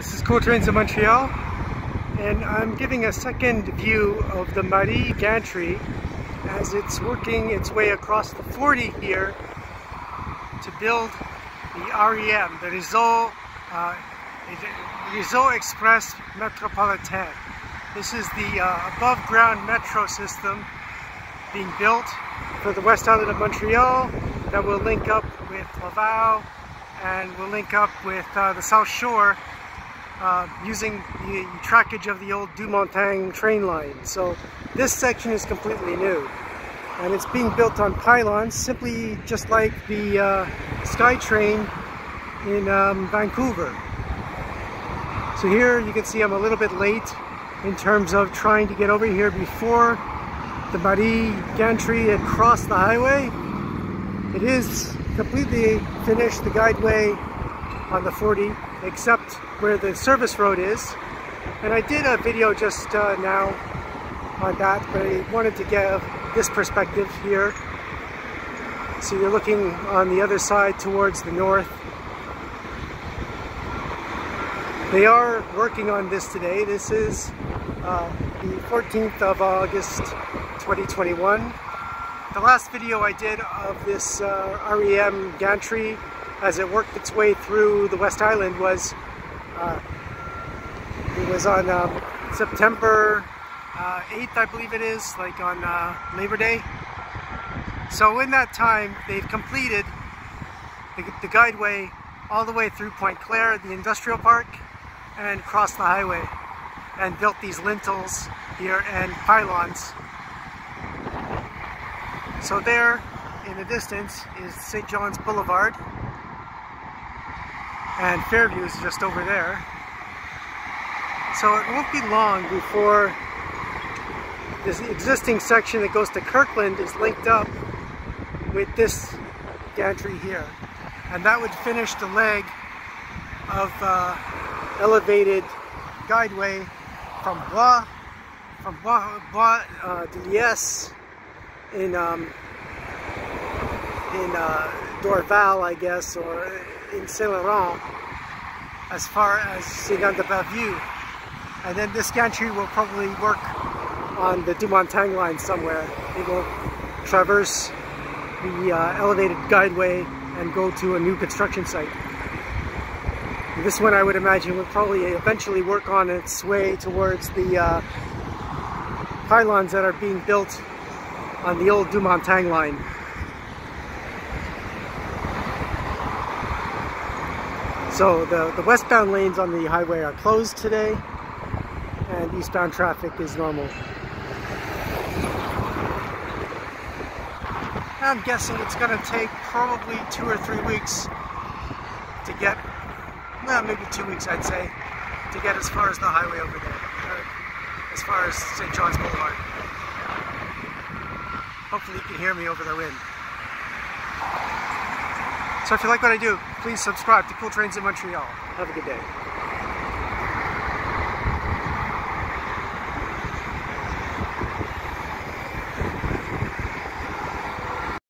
this is Cool Trains of Montreal and I'm giving a second view of the Marie gantry as it's working its way across the 40 here to build the REM, the Réseau, uh, Express Metropolitain. This is the uh, above ground metro system being built for the West Island of Montreal that will link up with Laval and we'll link up with uh, the South Shore uh, using the trackage of the old Deux-Montagnes train line. So this section is completely new and it's being built on pylons simply just like the uh, SkyTrain in um, Vancouver. So here you can see I'm a little bit late in terms of trying to get over here before the Marie gantry had crossed the highway. It is completely finished the guideway on the 40 except where the service road is. And I did a video just uh, now on that but I wanted to give this perspective here. So you're looking on the other side towards the north. They are working on this today. This is uh, the 14th of August 2021 the last video I did of this uh, REM gantry as it worked its way through the West Island was uh, it was on um, September uh, 8th I believe it is like on uh, Labor Day so in that time they've completed the, the guideway all the way through Pointe-Claire the industrial park and crossed the highway and built these lintels here and pylons so there in the distance is St. John's Boulevard and Fairview is just over there. So it won't be long before this existing section that goes to Kirkland is linked up with this gantry here. And that would finish the leg of uh, elevated guideway from Bois, from Bois, Bois uh, de Liesse in um, in uh, Dorval, I guess, or in Saint Laurent, as far as Sainte-Anne de Bellevue. And then this gantry will probably work on the Deux-Montagnes line somewhere. It will traverse the uh, elevated guideway and go to a new construction site. And this one I would imagine would probably eventually work on its way towards the uh, pylons that are being built on the old Deux-Montagnes line. So the, the westbound lanes on the highway are closed today and eastbound traffic is normal. I'm guessing it's going to take probably two or three weeks to get, well maybe two weeks I'd say, to get as far as the highway over there, uh, as far as St. John's Boulevard. Hopefully you can hear me over the wind. So if you like what I do, please subscribe to Cool Trains in Montreal. Have a good day.